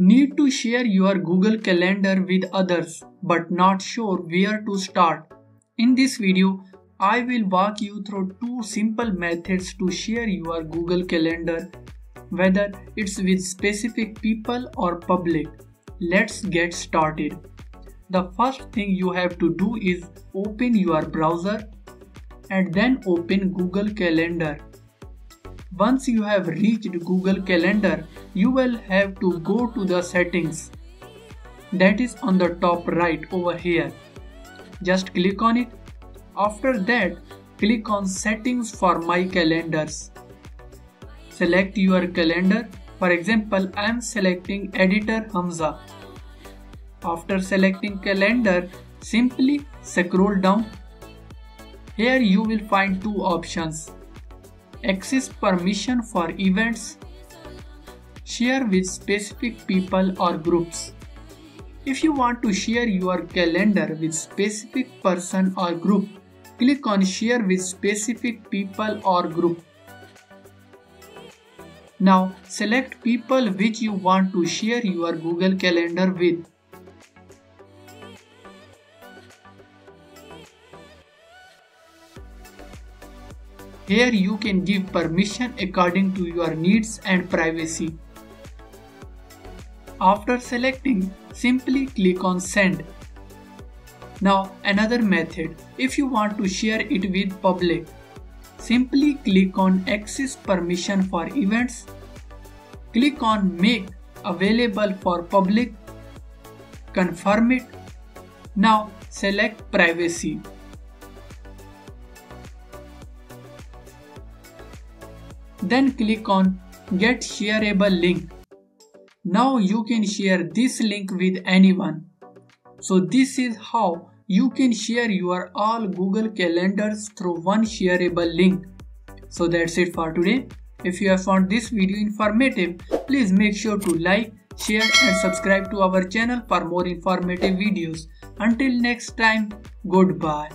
Need to share your Google Calendar with others but not sure where to start. In this video, I will walk you through two simple methods to share your Google Calendar, whether it's with specific people or public. Let's get started. The first thing you have to do is open your browser and then open Google Calendar. Once you have reached Google Calendar, you will have to go to the settings. That is on the top right over here. Just click on it. After that, click on settings for my calendars. Select your calendar. For example, I am selecting editor Hamza. After selecting calendar, simply scroll down. Here you will find two options access permission for events, share with specific people or groups. If you want to share your calendar with specific person or group, click on share with specific people or group. Now select people which you want to share your Google Calendar with. Here you can give permission according to your needs and privacy. After selecting, simply click on send. Now another method, if you want to share it with public, simply click on access permission for events, click on make available for public, confirm it. Now select privacy. Then click on get shareable link. Now you can share this link with anyone. So this is how you can share your all Google calendars through one shareable link. So that's it for today. If you have found this video informative, please make sure to like, share and subscribe to our channel for more informative videos. Until next time, goodbye.